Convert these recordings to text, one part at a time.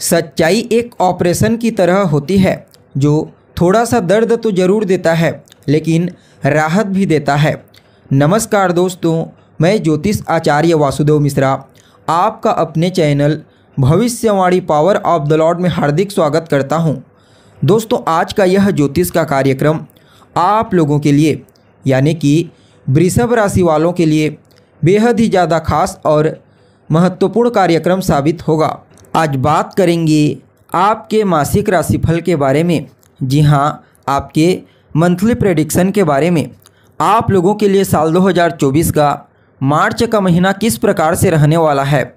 सच्चाई एक ऑपरेशन की तरह होती है, जो थोड़ा सा दर्द तो ज़रूर देता है, लेकिन राहत भी देता है नमस्कार दोस्तों, मैं ज्योतिष आचार्य वासुदेव मिश्रा, आपका अपने चैनल भविष्यवाणी पावर ऑफ़ द लॉर्ड में हार्दिक स्वागत करता हूँ। दोस्तों, आज का यह ज्योतिष का कार्यक्रम आप लोगों के लिए, यानी कि वृषभ राशि वालों के लिए, बेहद ही ज़्यादा खास और महत्वपूर्ण कार्यक्रम साबित होगा आज बात करेंगे आपके मासिक राशिफल के बारे में। जी हाँ आपके मंथली प्रेडिक्शन के बारे में। आप लोगों के लिए साल 2024 का मार्च का महीना किस प्रकार से रहने वाला है?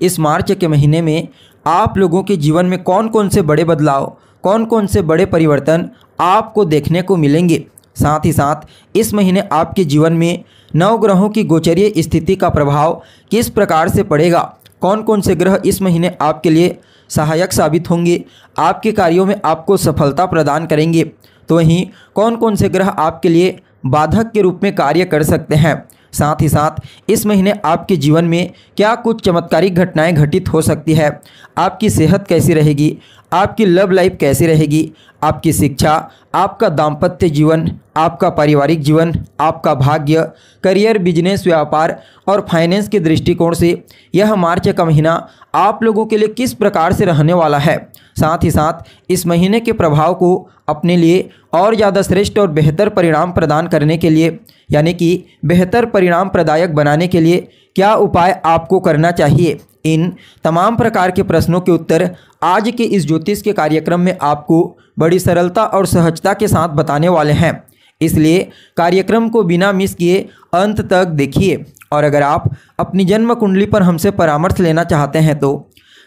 इस मार्च के महीने में आप लोगों के जीवन में कौन कौन से बड़े बदलाव कौन कौन से बड़े परिवर्तन आपको देखने को मिलेंगे? साथ ही साथ, इस महीने आपके जीवन में नव ग्रहों की गोचरीय स्थिति का प्रभाव किस प्रकार से पड़ेगा? कौन कौन से ग्रह इस महीने आपके लिए सहायक साबित होंगे? आपके कार्यों में आपको सफलता प्रदान करेंगे। तो वहीं कौन कौन से ग्रह आपके लिए बाधक के रूप में कार्य कर सकते हैं? साथ ही साथ, इस महीने आपके जीवन में क्या कुछ चमत्कारिक घटनाएँ घटित हो सकती है? आपकी सेहत कैसी रहेगी? आपकी लव लाइफ कैसी रहेगी? आपकी शिक्षा, आपका दाम्पत्य जीवन, आपका पारिवारिक जीवन, आपका भाग्य, करियर, बिज़नेस, व्यापार और फाइनेंस के दृष्टिकोण से यह मार्च का महीना आप लोगों के लिए किस प्रकार से रहने वाला है? साथ ही साथ, इस महीने के प्रभाव को अपने लिए और ज़्यादा श्रेष्ठ और बेहतर परिणाम प्रदान करने के लिए, यानी कि बेहतर परिणाम प्रदायक बनाने के लिए क्या उपाय आपको करना चाहिए? इन तमाम प्रकार के प्रश्नों के उत्तर आज के इस ज्योतिष के कार्यक्रम में आपको बड़ी सरलता और सहजता के साथ बताने वाले हैं। इसलिए कार्यक्रम को बिना मिस किए अंत तक देखिए और अगर आप अपनी जन्म कुंडली पर हमसे परामर्श लेना चाहते हैं तो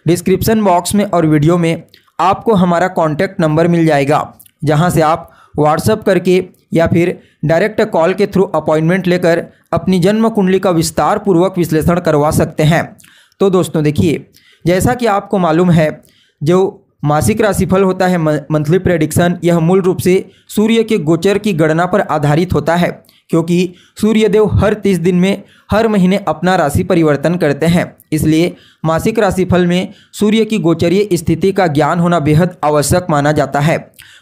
डिस्क्रिप्शन बॉक्स में और वीडियो में आपको हमारा कॉन्टैक्ट नंबर मिल जाएगा, जहाँ से आप व्हाट्सअप करके या फिर डायरेक्ट कॉल के थ्रू अपॉइंटमेंट लेकर अपनी जन्म कुंडली का विस्तार पूर्वक विश्लेषण करवा सकते हैं। तो दोस्तों देखिए, जैसा कि आपको मालूम है जो मासिक राशिफल होता है मंथली प्रेडिक्शन यह मूल रूप से सूर्य के गोचर की गणना पर आधारित होता है, क्योंकि सूर्यदेव हर तीस दिन में हर महीने अपना राशि परिवर्तन करते हैं। इसलिए मासिक राशिफल में सूर्य की गोचरीय स्थिति का ज्ञान होना बेहद आवश्यक माना जाता है।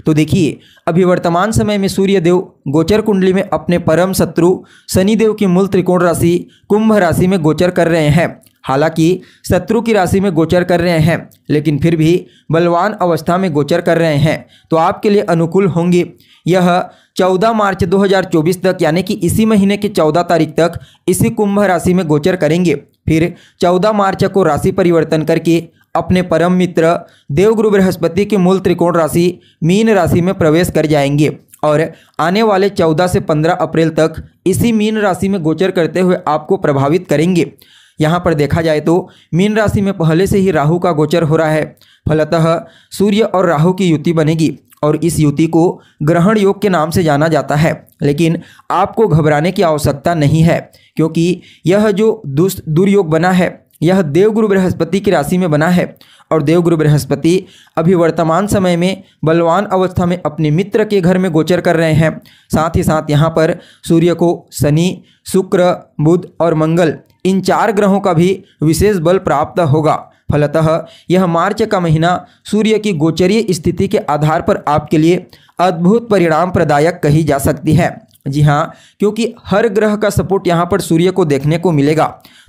तो देखिए, अभी वर्तमान समय में सूर्यदेव गोचर कुंडली में अपने परम शत्रु शनिदेव की मूल त्रिकोण राशि, कुंभ राशि में गोचर कर रहे हैं। हालाँकि शत्रु की राशि में गोचर कर रहे हैं, लेकिन फिर भी बलवान अवस्था में गोचर कर रहे हैं तो आपके लिए अनुकूल होंगे। यह 14 मार्च 2024 तक, यानी कि इसी महीने की 14 तारीख तक, इसी कुंभ राशि में गोचर करेंगे। फिर 14 मार्च को राशि परिवर्तन करके अपने परम मित्र देवगुरु बृहस्पति के मूल त्रिकोण राशि, मीन राशि में प्रवेश कर जाएँगे। और आने वाले 14 से 15 अप्रैल तक, इसी मीन राशि में गोचर करते हुए आपको प्रभावित करेंगे। यहाँ पर देखा जाए तो मीन राशि में पहले से ही राहु का गोचर हो रहा है। फलतः सूर्य और राहु की युति बनेगी और इस युति को ग्रहण योग के नाम से जाना जाता है। लेकिन आपको घबराने की आवश्यकता नहीं है, क्योंकि यह जो दुष्ट दुर्योग बना है, यह देवगुरु बृहस्पति की राशि में बना है। और देवगुरु बृहस्पति अभी वर्तमान समय में बलवान अवस्था में अपने मित्र के घर में गोचर कर रहे हैं। साथ ही साथ यहाँ पर सूर्य को शनि, शुक्र, बुध और मंगल, इन चार ग्रहों का भी विशेष बल प्राप्त होगा। फलतः यह मार्च का महीना सूर्य की गोचरीय स्थिति के आधार पर आपके लिए अद्भुत परिणाम प्रदायक कही जा सकती है। जी हाँ क्योंकि हर ग्रह का सपोर्ट यहाँ पर सूर्य को देखने को मिलेगा।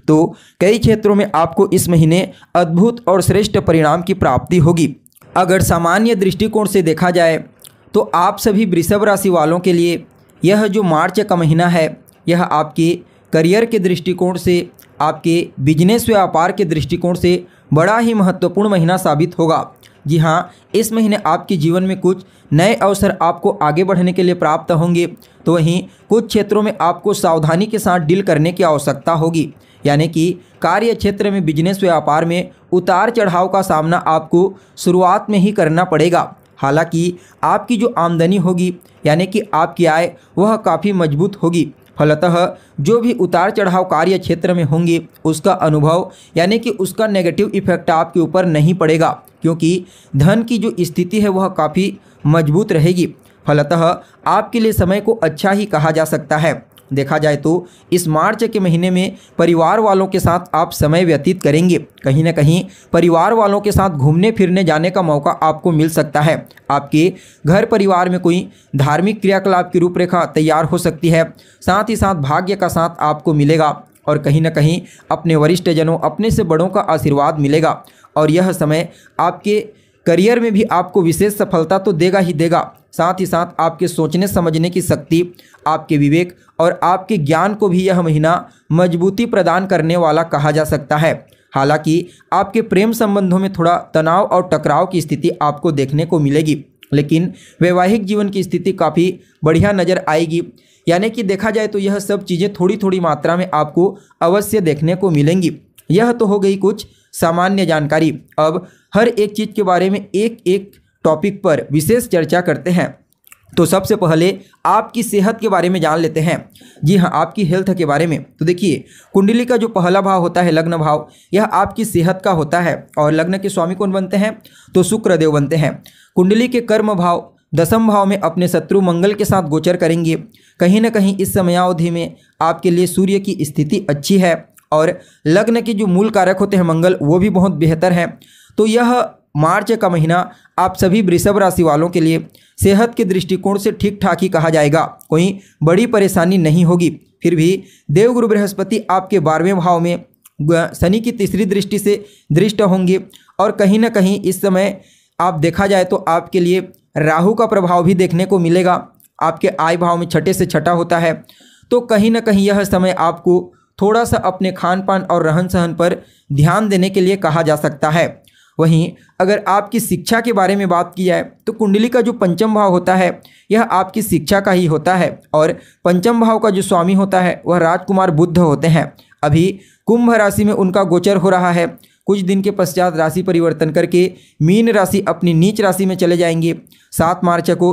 तो कई क्षेत्रों में आपको इस महीने अद्भुत और श्रेष्ठ परिणाम की प्राप्ति होगी। अगर सामान्य दृष्टिकोण से देखा जाए तो आप सभी वृषभ राशि वालों के लिए यह जो मार्च का महीना है, यह आपके करियर के दृष्टिकोण से, आपके बिज़नेस व्यापार के दृष्टिकोण से बड़ा ही महत्वपूर्ण महीना साबित होगा। जी हाँ इस महीने आपके जीवन में कुछ नए अवसर आपको आगे बढ़ने के लिए प्राप्त होंगे। तो वहीं कुछ क्षेत्रों में आपको सावधानी के साथ डील करने की आवश्यकता होगी। यानी कि कार्य क्षेत्र में बिज़नेस व्यापार में उतार चढ़ाव का सामना आपको शुरुआत में ही करना पड़ेगा। हालाँकि आपकी जो आमदनी होगी, यानी कि आपकी आय, वह काफ़ी मज़बूत होगी। फलतः जो भी उतार चढ़ाव कार्य क्षेत्र में होंगे, उसका अनुभव, यानी कि उसका नेगेटिव इफ़ेक्ट आपके ऊपर नहीं पड़ेगा, क्योंकि धन की जो स्थिति है, वह काफ़ी मज़बूत रहेगी। फलतः आपके लिए समय को अच्छा ही कहा जा सकता है। देखा जाए तो इस मार्च के महीने में परिवार वालों के साथ आप समय व्यतीत करेंगे। कहीं ना कहीं परिवार वालों के साथ घूमने फिरने जाने का मौका आपको मिल सकता है। आपके घर परिवार में कोई धार्मिक क्रियाकलाप की रूपरेखा तैयार हो सकती है। साथ ही साथ भाग्य का साथ आपको मिलेगा और कहीं ना कहीं अपने वरिष्ठ जनों अपने से बड़ों का आशीर्वाद मिलेगा। और यह समय आपके करियर में भी आपको विशेष सफलता तो देगा ही देगा। साथ ही साथ आपके सोचने, समझने की शक्ति, आपके विवेक और आपके ज्ञान को भी यह महीना मजबूती प्रदान करने वाला कहा जा सकता है। हालाँकि आपके प्रेम संबंधों में थोड़ा तनाव और टकराव की स्थिति आपको देखने को मिलेगी, लेकिन वैवाहिक जीवन की स्थिति काफ़ी बढ़िया नज़र आएगी। यानी कि देखा जाए तो यह सब चीज़ें थोड़ी थोड़ी मात्रा में आपको अवश्य देखने को मिलेंगी। यह तो हो गई कुछ सामान्य जानकारी। अब हर एक चीज़ के बारे में एक एक टॉपिक पर विशेष चर्चा करते हैं। तो सबसे पहले आपकी सेहत के बारे में जान लेते हैं। जी हाँ आपकी हेल्थ के बारे में। तो देखिए, कुंडली का जो पहला भाव होता है, लग्न भाव, यह आपकी सेहत का होता है और लग्न के स्वामी कौन बनते हैं? तो शुक्रदेव बनते हैं। कुंडली के कर्म भाव, दसम भाव में अपने शत्रु मंगल के साथ गोचर करेंगे। कहीं ना कहीं इस समयावधि में आपके लिए सूर्य की स्थिति अच्छी है और लग्न के जो मूल कारक होते हैं मंगल, वो भी बहुत बेहतर हैं। तो यह मार्च का महीना आप सभी वृषभ राशि वालों के लिए सेहत के दृष्टिकोण से ठीक ठाक ही कहा जाएगा। कोई बड़ी परेशानी नहीं होगी। फिर भी देवगुरु बृहस्पति आपके बारहवें भाव में शनि की तीसरी दृष्टि से दृष्ट होंगे और कहीं ना कहीं इस समय आप देखा जाए तो आपके लिए राहु का प्रभाव भी देखने को मिलेगा। आपके आय भाव में छठे से छठा होता है। तो कहीं ना कहीं यह समय आपको थोड़ा सा अपने खान पान और रहन सहन पर ध्यान देने के लिए कहा जा सकता है। वहीं अगर आपकी शिक्षा के बारे में बात की जाए तो कुंडली का जो पंचम भाव होता है, यह आपकी शिक्षा का ही होता है और पंचम भाव का जो स्वामी होता है, वह राजकुमार बुद्ध होते हैं। अभी कुंभ राशि में उनका गोचर हो रहा है। कुछ दिन के पश्चात राशि परिवर्तन करके मीन राशि अपनी नीच राशि में चले जाएँगे। सात मार्च को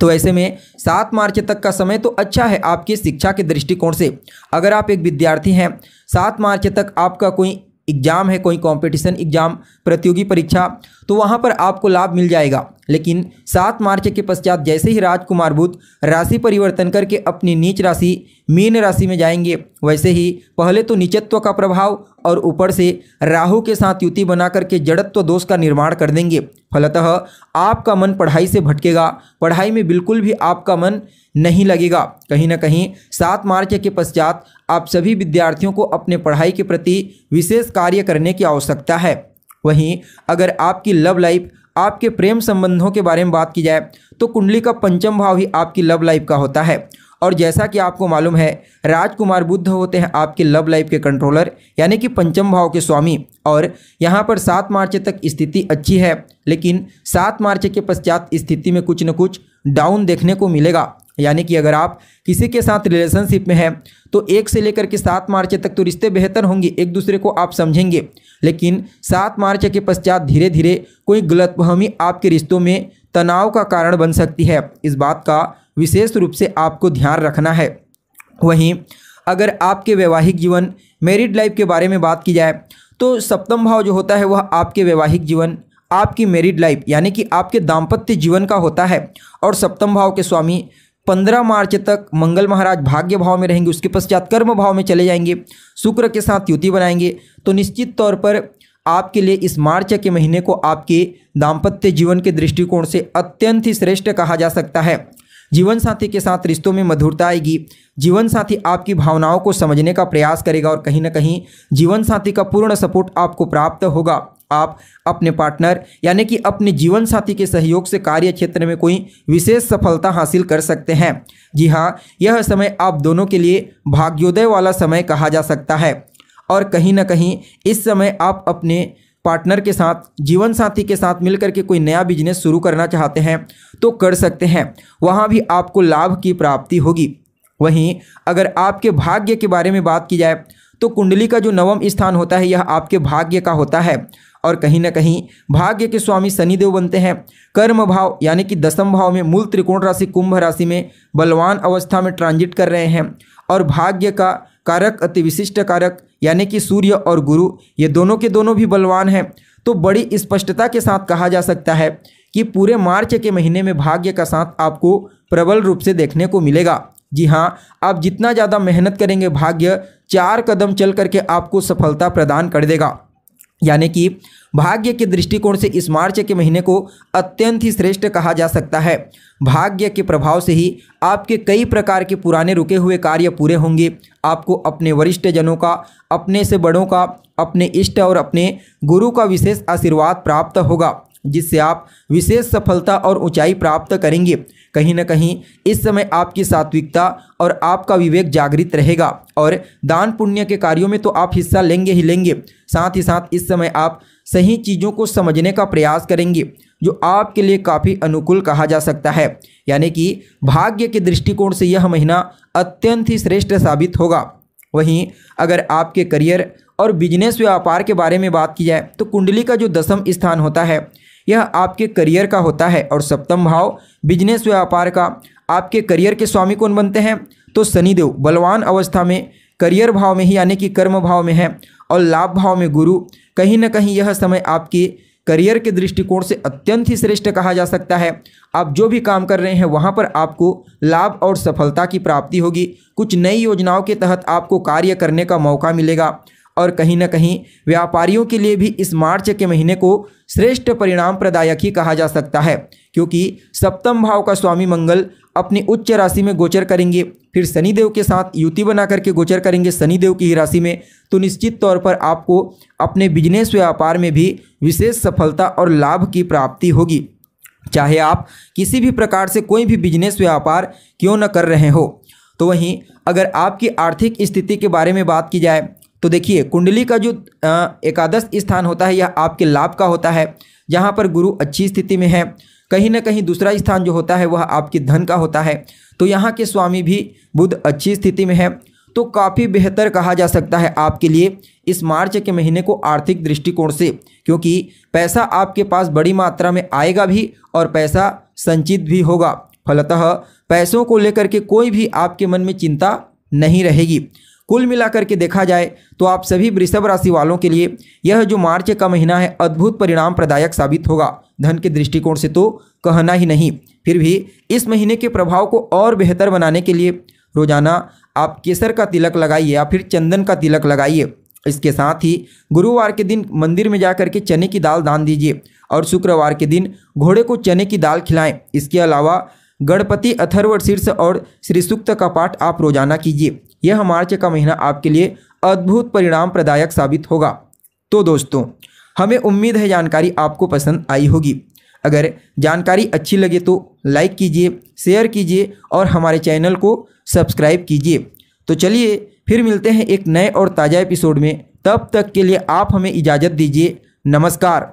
तो ऐसे में सात मार्च तक का समय तो अच्छा है आपकी शिक्षा के दृष्टिकोण से। अगर आप एक विद्यार्थी हैं, सात मार्च तक आपका कोई एग्ज़ाम है कोई कंपटीशन एग्ज़ाम प्रतियोगी परीक्षा तो वहाँ पर आपको लाभ मिल जाएगा। लेकिन सात मार्च के पश्चात जैसे ही राजकुमार बुद्ध राशि परिवर्तन करके अपनी नीच राशि, मीन राशि में जाएँगे, वैसे ही पहले तो नीचत्व का प्रभाव और ऊपर से राहु के साथ युति बना करके जड़त्व दोष का निर्माण कर देंगे। फलतः आपका मन पढ़ाई से भटकेगा। पढ़ाई में बिल्कुल भी आपका मन नहीं लगेगा। कहीं ना कहीं सात मार्च के पश्चात आप सभी विद्यार्थियों को अपने पढ़ाई के प्रति विशेष कार्य करने की आवश्यकता है। वहीं अगर आपकी लव लाइफ आपके प्रेम संबंधों के बारे में बात की जाए तो कुंडली का पंचम भाव ही आपकी लव लाइफ का होता है। और जैसा कि आपको मालूम है, राजकुमार बुद्ध होते हैं आपके लव लाइफ के कंट्रोलर यानी कि पंचम भाव के स्वामी। और यहाँ पर सात मार्च तक स्थिति अच्छी है, लेकिन सात मार्च के पश्चात स्थिति में कुछ न कुछ डाउन देखने को मिलेगा। यानी कि अगर आप किसी के साथ रिलेशनशिप में हैं तो एक से लेकर के सात मार्च तक तो रिश्ते बेहतर होंगे, एक दूसरे को आप समझेंगे। लेकिन सात मार्च के पश्चात धीरे धीरे कोई गलतफहमी आपके रिश्तों में तनाव का कारण बन सकती है। इस बात का विशेष रूप से आपको ध्यान रखना है। वहीं अगर आपके वैवाहिक जीवन मैरिड लाइफ के बारे में बात की जाए तो सप्तम भाव जो होता है वह आपके वैवाहिक जीवन, आपकी मैरिड लाइफ यानी कि आपके दाम्पत्य जीवन का होता है। और सप्तम भाव के स्वामी पंद्रह मार्च तक मंगल महाराज भाग्य भाव में रहेंगे, उसके पश्चात कर्म भाव में चले जाएँगे, शुक्र के साथ युति बनाएँगे। तो निश्चित तौर पर आपके लिए इस मार्च के महीने को आपके दाम्पत्य जीवन के दृष्टिकोण से अत्यंत ही श्रेष्ठ कहा जा सकता है। जीवन साथी के साथ रिश्तों में मधुरता आएगी। जीवन साथी आपकी भावनाओं को समझने का प्रयास करेगा और कहीं ना कहीं जीवन साथी का पूर्ण सपोर्ट आपको प्राप्त होगा। आप अपने पार्टनर यानी कि अपने जीवन साथी के सहयोग से कार्य क्षेत्र में कोई विशेष सफलता हासिल कर सकते हैं। जी हाँ यह समय आप दोनों के लिए भाग्योदय वाला समय कहा जा सकता है। और कहीं ना कहीं इस समय आप अपने पार्टनर के साथ जीवन साथी के साथ मिलकर के कोई नया बिज़नेस शुरू करना चाहते हैं तो कर सकते हैं। वहाँ भी आपको लाभ की प्राप्ति होगी। वहीं अगर आपके भाग्य के बारे में बात की जाए तो कुंडली का जो नवम स्थान होता है, यह आपके भाग्य का होता है। और कहीं ना कहीं भाग्य के स्वामी शनिदेव बनते हैं। कर्म भाव, यानी कि दसम भाव में मूल त्रिकोण राशि कुंभ राशि में बलवान अवस्था में ट्रांजिट कर रहे हैं और भाग्य का कारक, अति विशिष्ट कारक, यानी कि सूर्य और गुरु, ये दोनों के दोनों भी बलवान हैं। तो बड़ी स्पष्टता के साथ कहा जा सकता है कि पूरे मार्च के महीने में भाग्य का साथ आपको प्रबल रूप से देखने को मिलेगा। जी हाँ आप जितना ज़्यादा मेहनत करेंगे, भाग्य चार कदम चल करके आपको सफलता प्रदान कर देगा। यानी कि भाग्य के दृष्टिकोण से इस मार्च के महीने को अत्यंत ही श्रेष्ठ कहा जा सकता है। भाग्य के प्रभाव से ही आपके कई प्रकार के पुराने रुके हुए कार्य पूरे होंगे। आपको अपने वरिष्ठ जनों का, अपने से बड़ों का, अपने इष्ट और अपने गुरु का विशेष आशीर्वाद प्राप्त होगा, जिससे आप विशेष सफलता और ऊंचाई प्राप्त करेंगे। कहीं ना कहीं इस समय आपकी सात्विकता और आपका विवेक जागृत रहेगा। और दान पुण्य के कार्यों में तो आप हिस्सा लेंगे ही लेंगे। साथ ही साथ इस समय आप सही चीज़ों को समझने का प्रयास करेंगे, जो आपके लिए काफ़ी अनुकूल कहा जा सकता है। यानी कि भाग्य के दृष्टिकोण से यह महीना अत्यंत ही श्रेष्ठ साबित होगा। वहीं अगर आपके करियर और बिज़नेस व्यापार के बारे में बात की जाए तो कुंडली का जो दसम स्थान होता है यह आपके करियर का होता है और सप्तम भाव, बिज़नेस व्यापार का। आपके करियर के स्वामी कौन बनते हैं? तो शनिदेव, बलवान अवस्था में, करियर भाव में ही, यानी कि कर्म भाव में है, और लाभ भाव में गुरु। कहीं ना कहीं यह समय आपके करियर के दृष्टिकोण से अत्यंत ही श्रेष्ठ कहा जा सकता है। आप जो भी काम कर रहे हैं, वहाँ पर आपको लाभ और सफलता की प्राप्ति होगी। कुछ नई योजनाओं के तहत आपको कार्य करने का मौका मिलेगा। और कहीं ना कहीं व्यापारियों के लिए भी इस मार्च के महीने को श्रेष्ठ परिणाम प्रदायक ही कहा जा सकता है, क्योंकि सप्तम भाव का स्वामी मंगल अपनी उच्च राशि में गोचर करेंगे, फिर शनिदेव के साथ युति बना करके गोचर करेंगे, शनिदेव की ही राशि में तो निश्चित तौर पर आपको अपने बिज़नेस व्यापार में भी विशेष सफलता और लाभ की प्राप्ति होगी। चाहे आप किसी भी प्रकार से कोई भी बिज़नेस व्यापार क्यों न कर रहे हो तो वहीं अगर आपकी आर्थिक स्थिति के बारे में बात की जाए तो देखिए, कुंडली का जो एकादश स्थान होता है, यह आपके लाभ का होता है। जहाँ पर गुरु अच्छी स्थिति में है, कहीं ना कहीं दूसरा स्थान जो होता है, वह आपके धन का होता है। तो यहाँ के स्वामी भी बुध अच्छी स्थिति में है। तो काफ़ी बेहतर कहा जा सकता है आपके लिए इस मार्च के महीने को आर्थिक दृष्टिकोण से, क्योंकि पैसा आपके पास बड़ी मात्रा में आएगा भी और पैसा संचित भी होगा। फलतः पैसों को लेकर के कोई भी आपके मन में चिंता नहीं रहेगी। कुल मिलाकर के देखा जाए तो आप सभी वृषभ राशि वालों के लिए यह जो मार्च का महीना है अद्भुत परिणाम प्रदायक साबित होगा। धन के दृष्टिकोण से तो कहना ही नहीं, फिर भी इस महीने के प्रभाव को और बेहतर बनाने के लिए रोज़ाना आप केसर का तिलक लगाइए या फिर चंदन का तिलक लगाइए। इसके साथ ही गुरुवार के दिन मंदिर में जाकर के चने की दाल दान दीजिए और शुक्रवार के दिन घोड़े को चने की दाल खिलाएँ। इसके अलावा गणपति अथर्व शीर्ष और श्री सूक्त का पाठ आप रोज़ाना कीजिए। यह मार्च का महीना आपके लिए अद्भुत परिणाम प्रदायक साबित होगा। तो दोस्तों, हमें उम्मीद है जानकारी आपको पसंद आई होगी। अगर जानकारी अच्छी लगे तो लाइक कीजिए, शेयर कीजिए और हमारे चैनल को सब्सक्राइब कीजिए। तो चलिए, फिर मिलते हैं एक नए और ताज़ा एपिसोड में। तब तक के लिए आप हमें इजाज़त दीजिए। नमस्कार।